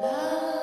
Love.